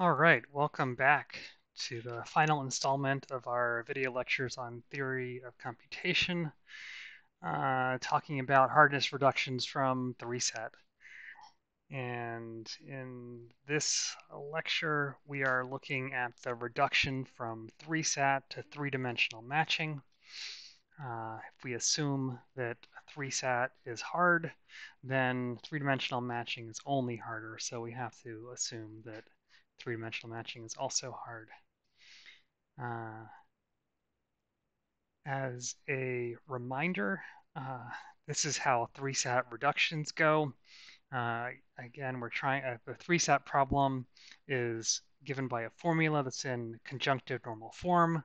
All right, welcome back to the final installment of our video lectures on theory of computation, uh, talking about hardness reductions from 3SAT. And in this lecture, we are looking at the reduction from 3SAT to three-dimensional matching. Uh, if we assume that 3SAT is hard, then three-dimensional matching is only harder, so we have to assume that three-dimensional matching is also hard. Uh, as a reminder, uh, this is how 3-SAT reductions go. Uh, again, we're trying, uh, the 3-SAT problem is given by a formula that's in conjunctive normal form.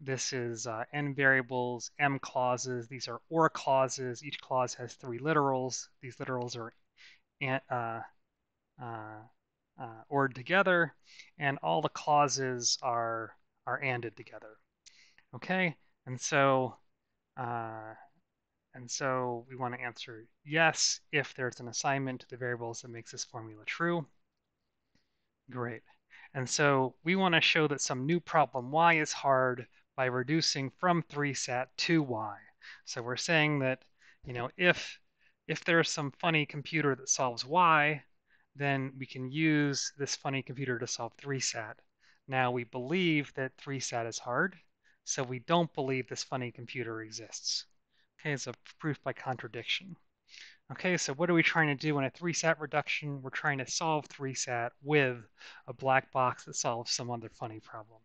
This is uh, n variables, m clauses. These are or clauses. Each clause has three literals. These literals are uh, together, and all the clauses are are ANDed together. Okay, and so uh, and so we want to answer yes if there's an assignment to the variables that makes this formula true. Great. And so we want to show that some new problem y is hard by reducing from 3sat to y. So we're saying that, you know, if if there's some funny computer that solves y, then we can use this funny computer to solve 3SAT. Now we believe that 3SAT is hard, so we don't believe this funny computer exists. Okay, it's a proof by contradiction. Okay, so what are we trying to do in a 3SAT reduction? We're trying to solve 3SAT with a black box that solves some other funny problem.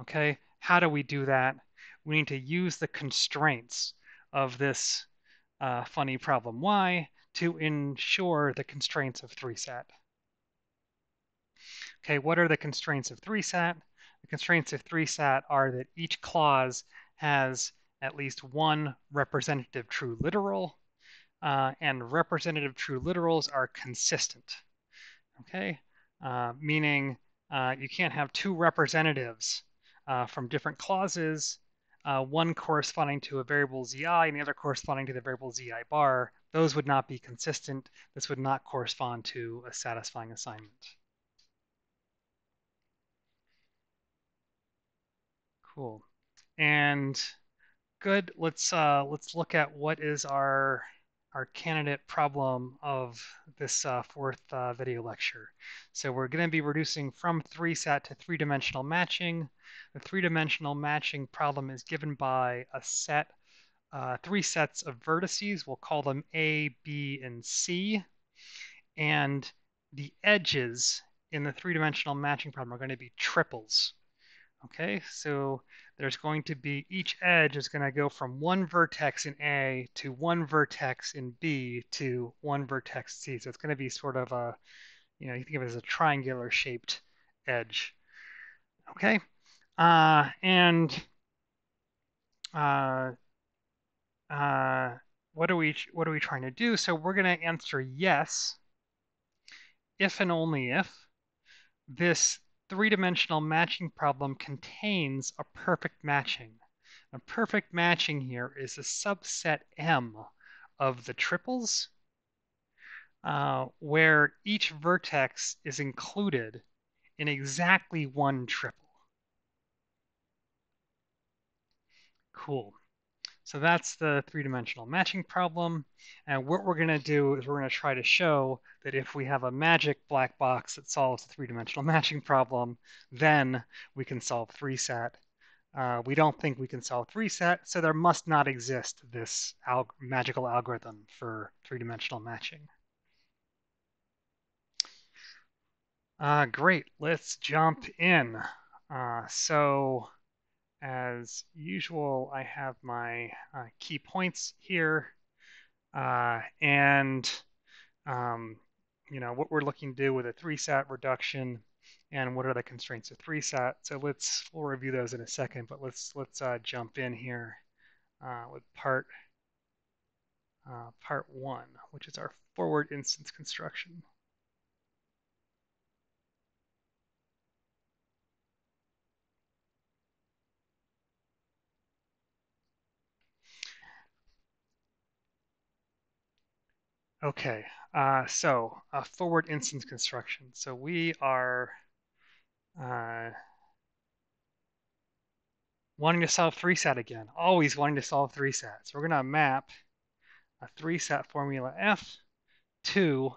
Okay, how do we do that? We need to use the constraints of this uh, funny problem y to ensure the constraints of 3SAT. Okay, what are the constraints of 3SAT? The constraints of 3SAT are that each clause has at least one representative true literal, uh, and representative true literals are consistent. Okay, uh, meaning uh, you can't have two representatives uh, from different clauses, uh, one corresponding to a variable zi and the other corresponding to the variable zi bar, those would not be consistent. This would not correspond to a satisfying assignment. Cool. And good. Let's uh, let's look at what is our our candidate problem of this uh, fourth uh, video lecture. So we're going to be reducing from 3SAT to three-dimensional matching. The three-dimensional matching problem is given by a set uh, three sets of vertices. We'll call them A, B, and C. And the edges in the three-dimensional matching problem are going to be triples. Okay, so there's going to be, each edge is going to go from one vertex in A to one vertex in B to one vertex C. So it's going to be sort of a, you know, you think of it as a triangular shaped edge. Okay, uh, and uh, uh, what are we what are we trying to do? So we're going to answer yes if and only if this three-dimensional matching problem contains a perfect matching. A perfect matching here is a subset M of the triples uh, where each vertex is included in exactly one triple. Cool. So that's the three-dimensional matching problem. And what we're going to do is we're going to try to show that if we have a magic black box that solves the three-dimensional matching problem, then we can solve 3SAT. Uh, we don't think we can solve 3SAT, so there must not exist this al magical algorithm for three-dimensional matching. Uh, great, let's jump in. Uh, so as usual, I have my uh, key points here. Uh, and, um, you know, what we're looking to do with a 3SAT reduction and what are the constraints of 3SAT. So let's, we'll review those in a second, but let's, let's uh, jump in here uh, with part, uh, part one, which is our forward instance construction. Okay, uh, so uh, forward instance construction. So we are Uh, wanting to solve three sat again. Always wanting to solve three sets. We're going to map a three sat formula F to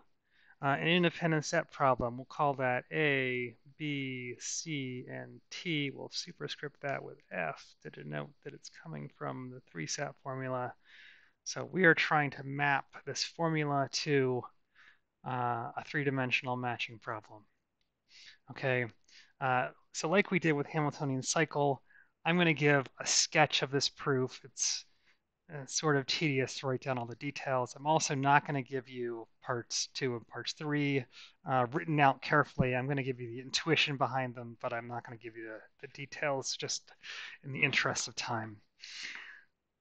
uh, an independent set problem. We'll call that A, B, C, and T. We'll superscript that with F to denote that it's coming from the three sat formula. So we are trying to map this formula to uh, a three-dimensional matching problem. Okay, uh, so like we did with Hamiltonian cycle, I'm going to give a sketch of this proof. It's uh, sort of tedious to write down all the details. I'm also not going to give you parts two and parts three uh, written out carefully. I'm going to give you the intuition behind them, but I'm not going to give you the, the details just in the interest of time.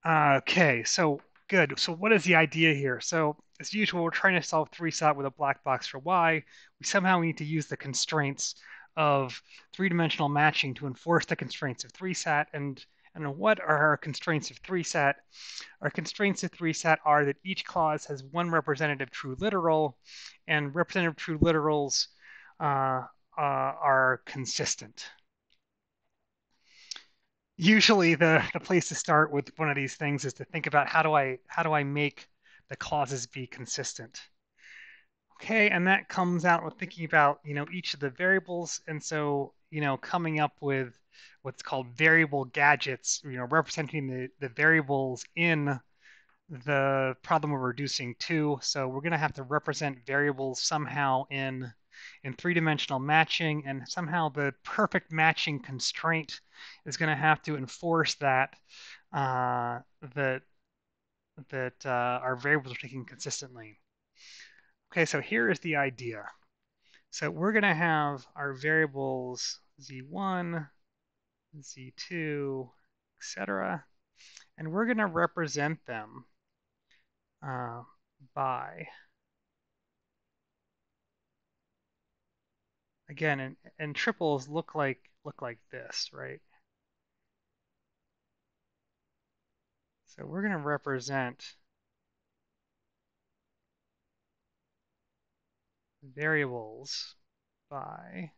Uh, okay, so good. So what is the idea here? So as usual, we're trying to solve 3-SAT with a black box for y. We somehow need to use the constraints of three-dimensional matching to enforce the constraints of 3-SAT. And, and what are our constraints of 3-SAT? Our constraints of 3-SAT are that each clause has one representative true literal, and representative true literals uh, uh, are consistent. Usually the, the place to start with one of these things is to think about how do I how do I make the clauses be consistent? Okay, and that comes out with thinking about, you know, each of the variables. And so, you know, coming up with what's called variable gadgets, you know, representing the, the variables in the problem we're reducing to. So we're going to have to represent variables somehow in in three-dimensional matching, and somehow the perfect matching constraint is going to have to enforce that uh, that that uh, our variables are taken consistently. Okay, so here is the idea. So we're going to have our variables z1, z2, etc. And we're going to represent them uh, by, again, and, and triples look like look like this, right? So we're going to represent variables by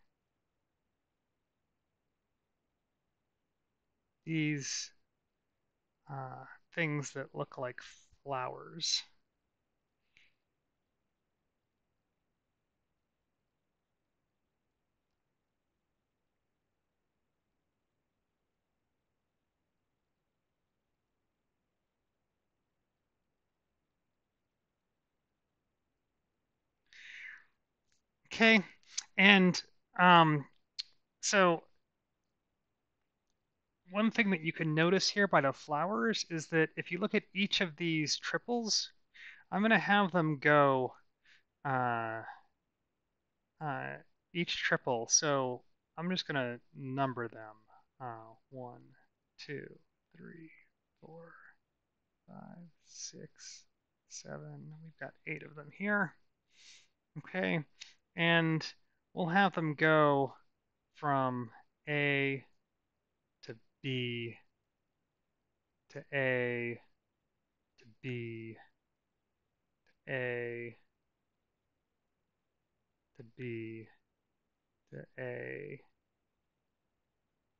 these uh, things that look like flowers. Okay, and um, so one thing that you can notice here by the flowers is that if you look at each of these triples, I'm going to have them go uh, uh, each triple. So I'm just going to number them. Uh, one, two, three, four, five, six, seven. We've got eight of them here. Okay, and we'll have them go from A to B to A to B to A to B to A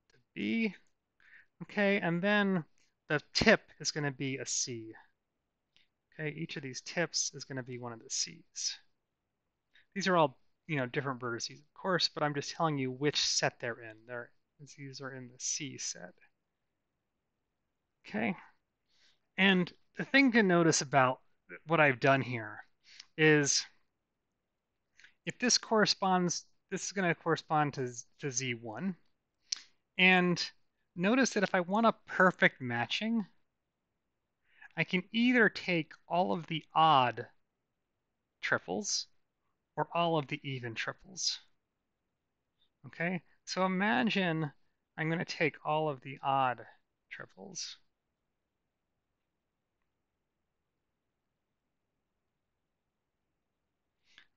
to B. Okay, and then the tip is going to be a C. Okay, each of these tips is going to be one of the C's. These are all you know, different vertices, of course, but I'm just telling you which set they're in. They're, these are in the C set. Okay. And the thing to notice about what I've done here is if this corresponds, this is going to correspond to, to Z1. And notice that if I want a perfect matching, I can either take all of the odd triples or all of the even triples. Okay, so imagine I'm going to take all of the odd triples.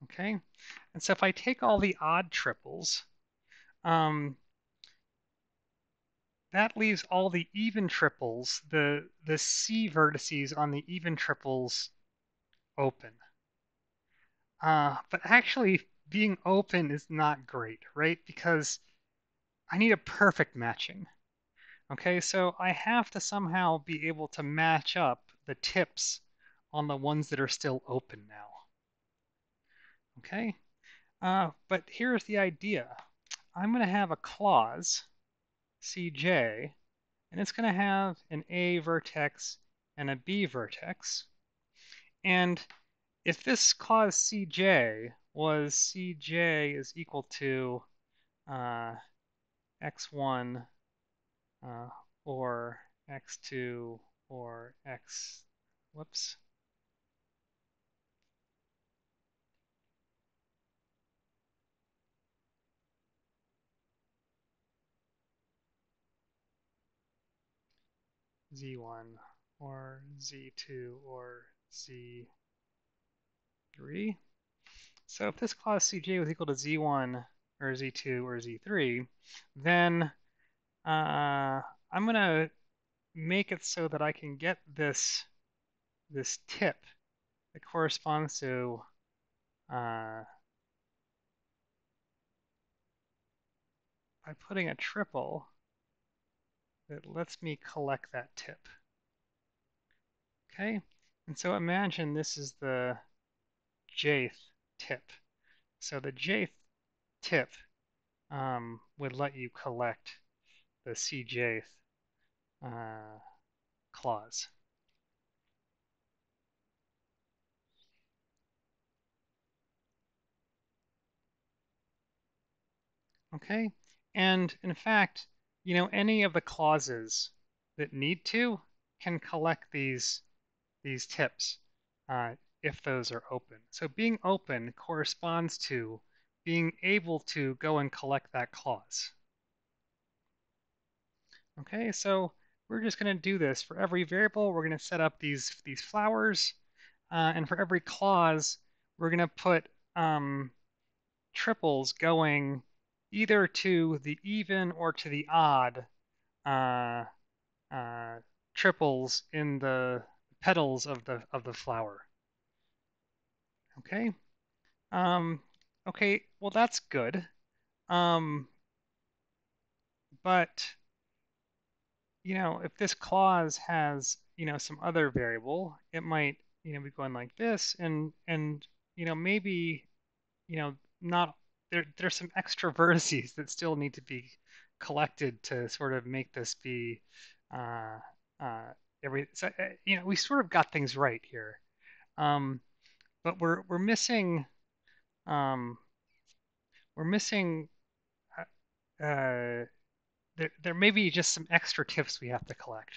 Okay, and so if I take all the odd triples, um, that leaves all the even triples, the, the C vertices on the even triples open. Uh, but actually, being open is not great, right? Because I need a perfect matching. Okay, so I have to somehow be able to match up the tips on the ones that are still open now. Okay, uh, but here's the idea. I'm going to have a clause, Cj, and it's going to have an A vertex and a B vertex. And if this clause Cj was Cj is equal to uh, x1 uh, or x2 or x, whoops, z1 or z2 or z3. So if this clause cj was equal to z1 or z2 or z3, then uh, I'm going to make it so that I can get this this tip that corresponds to uh, by putting a triple that lets me collect that tip. Okay, and so imagine this is the jth tip. So the jth tip um, would let you collect the cjth uh, clause. Okay, and in fact, you know, any of the clauses that need to can collect these these tips uh, if those are open. So being open corresponds to being able to go and collect that clause. Okay, so we're just going to do this for every variable. We're going to set up these these flowers, uh, and for every clause, we're going to put um, triples going either to the even or to the odd uh, uh, triples in the petals of the of the flower. Okay. Um, okay. Well, that's good. Um, but you know, if this clause has you know some other variable, it might you know be going like this, and and you know maybe you know not there there's some extra vertices that still need to be collected to sort of make this be uh, uh, every so, uh, you know we sort of got things right here um, but we're we're missing um, we're missing uh, uh, there there may be just some extra tips we have to collect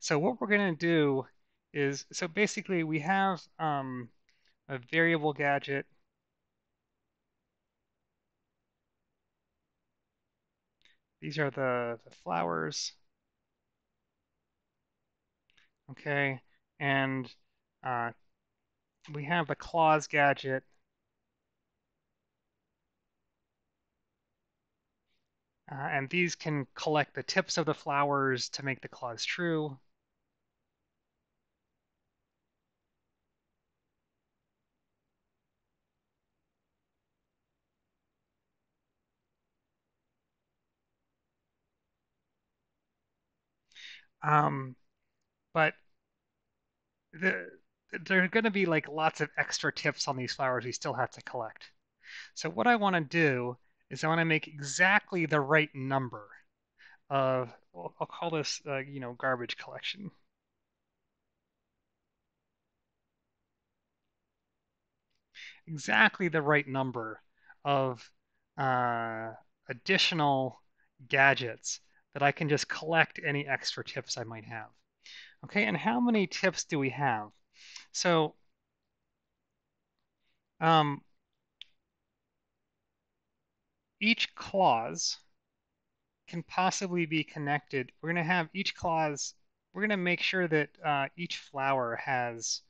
so what we're going to do is so basically we have um, a variable gadget These are the, the flowers. Okay, and uh, we have the clause gadget. Uh, and these can collect the tips of the flowers to make the clause true. Um, but the, there are going to be like lots of extra tips on these flowers we still have to collect. So what I want to do is I want to make exactly the right number of, I'll call this, uh, you know, garbage collection. Exactly the right number of uh, additional gadgets that I can just collect any extra tips I might have. Okay, and how many tips do we have? So, um, each clause can possibly be connected. We're going to have each clause, we're going to make sure that uh, each flower has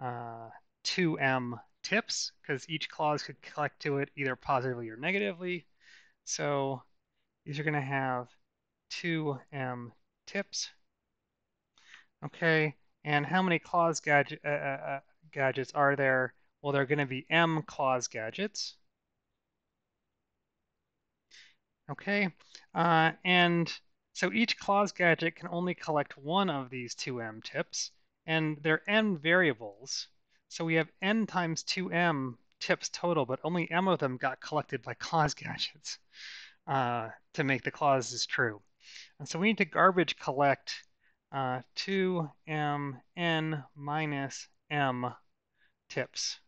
uh, 2m tips because each clause could collect to it either positively or negatively. So these are going to have 2m tips. Okay, and how many clause gadget, uh, uh, uh, gadgets are there? Well, there are going to be m clause gadgets. Okay, uh, and so each clause gadget can only collect one of these 2m tips, and they're n variables. So we have n times 2m tips total, but only m of them got collected by clause gadgets uh, to make the clauses true. And so we need to garbage collect uh, 2mn minus m tips.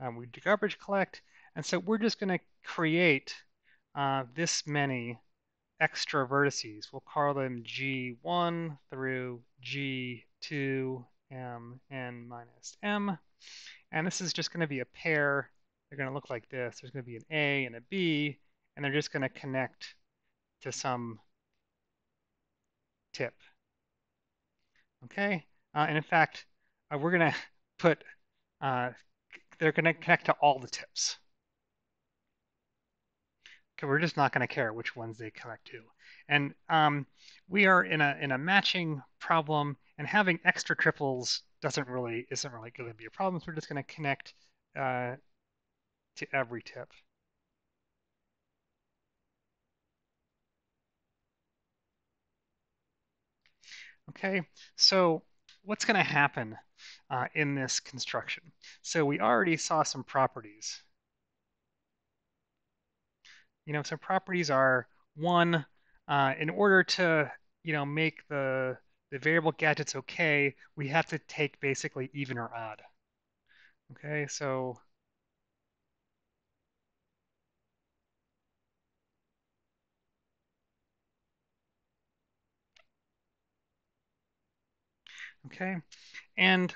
Um, we do garbage collect, and so we're just going to create uh, this many extra vertices. We'll call them G1 through G2 m n minus m. And this is just going to be a pair. They're going to look like this. There's going to be an A and a B, and they're just going to connect to some tip. Okay, uh, and in fact, uh, we're going to put, uh, they're going to connect to all the tips. Okay, we're just not going to care which ones they connect to. And um, we are in a in a matching problem, and having extra triples doesn't really isn't really going to be a problem. So we're just going to connect uh, to every tip. Okay, so what's going to happen uh, in this construction? So we already saw some properties. You know, some properties are one, uh, in order to, you know, make the the variable gadgets okay, we have to take basically even or odd. Okay, so okay, and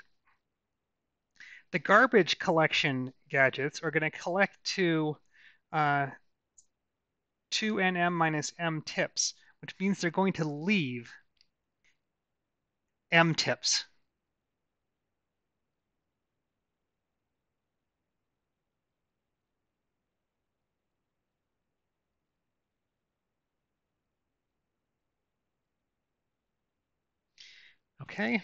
the garbage collection gadgets are going to collect to uh, 2nm minus m tips, which means they're going to leave m tips. Okay.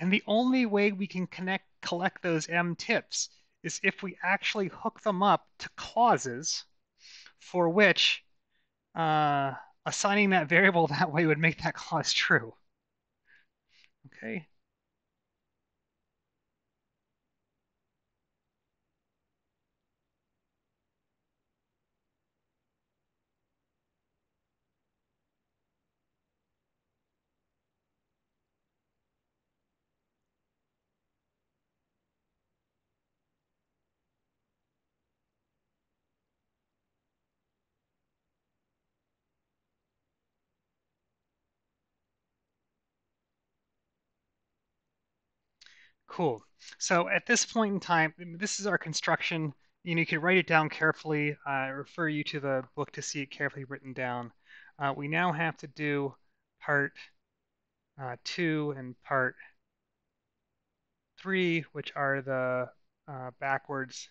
And the only way we can connect collect those M tips is if we actually hook them up to clauses for which uh, assigning that variable that way would make that clause true. Okay. Cool. So at this point in time, this is our construction. You know, you can write it down carefully. I refer you to the book to see it carefully written down. Uh, we now have to do part uh, two and part three, which are the uh, backwards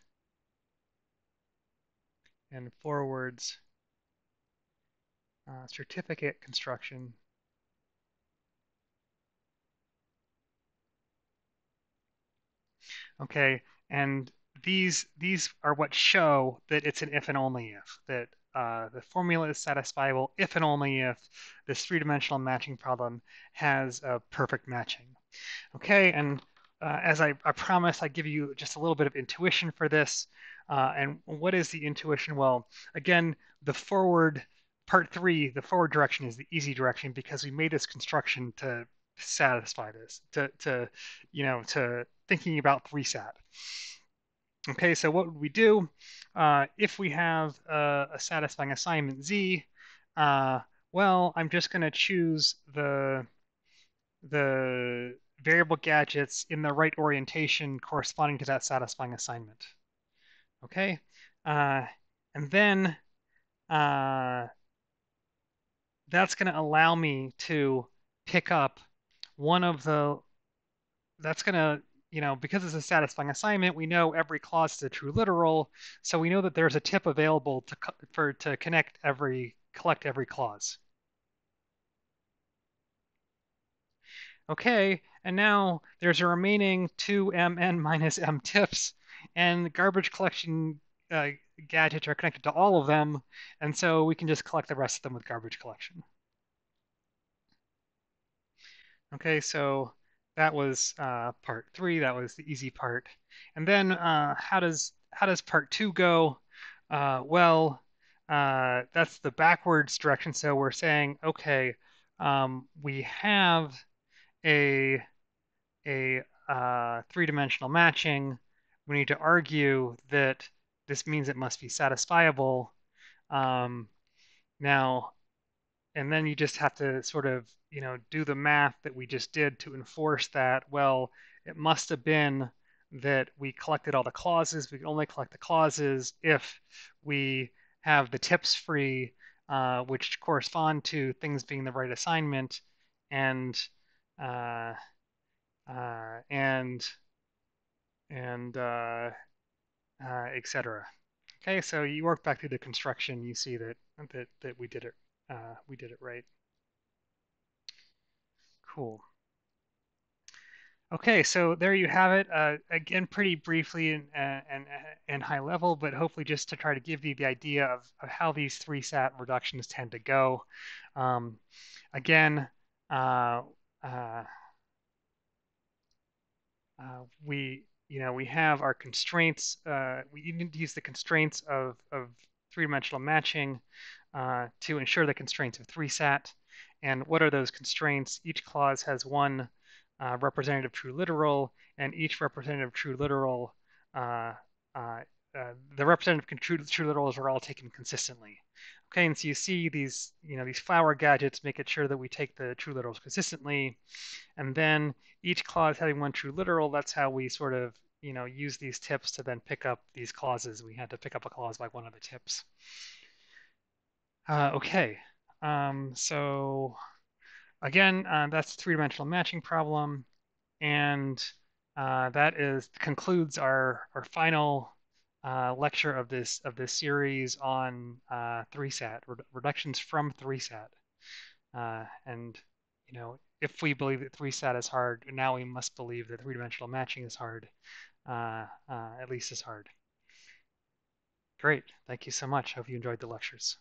and forwards uh, certificate construction. Okay, and these these are what show that it's an if and only if that uh, the formula is satisfiable if and only if this three-dimensional matching problem has a perfect matching. Okay, and uh, as I, I promised, I give you just a little bit of intuition for this. Uh, and what is the intuition? Well, again, the forward part three, the forward direction is the easy direction because we made this construction to satisfy this, to, to you know, to thinking about three sat. Okay, so what would we do uh, if we have a, a, satisfying assignment z? Uh, well, I'm just going to choose the the variable gadgets in the right orientation corresponding to that satisfying assignment. Okay, uh, and then uh, that's going to allow me to pick up one of the, that's going to, you know, because it's a satisfying assignment, we know every clause is a true literal, so we know that there's a tip available to for to connect every collect every clause. Okay, and now there's a remaining 2mn minus m tips, and garbage collection uh, gadgets are connected to all of them, and so we can just collect the rest of them with garbage collection. Okay, so that was uh, part three. That was the easy part. And then uh, how does how does part two go? Uh, well, uh, that's the backwards direction. So we're saying, okay, um, we have a a uh, three-dimensional matching. We need to argue that this means it must be satisfiable. Um, now, and then you just have to sort of, you know, do the math that we just did to enforce that. Well, it must have been that we collected all the clauses. We can only collect the clauses if we have the tips free, uh, which correspond to things being the right assignment, and uh, uh, and and uh, uh, etc. Okay, so you work back through the construction, you see that that that we did it uh, we did it right. Cool. Okay, so there you have it. Uh, again, pretty briefly and, and, and high level, but hopefully just to try to give you the idea of, of how these three sat reductions tend to go. Um, again, uh, uh, uh, we you know we have our constraints. Uh, we even use the constraints of, of three-dimensional matching uh, to ensure the constraints of three sat. And what are those constraints? Each clause has one uh, representative true literal, and each representative true literal, uh, uh, uh the representative true, true literals are all taken consistently. Okay, and so you see these, you know, these flower gadgets make it sure that we take the true literals consistently, and then each clause having one true literal, that's how we sort of, you know, use these tips to then pick up these clauses. We had to pick up a clause by one of the tips. Uh, okay, um, so again, uh, that's three-dimensional matching problem, and uh, that is concludes our our final uh, lecture of this of this series on uh, three sat reductions from three sat, uh, and you know if we believe that three sat is hard, now we must believe that three-dimensional matching is hard, uh, at least as hard. Great, thank you so much. Hope you enjoyed the lectures.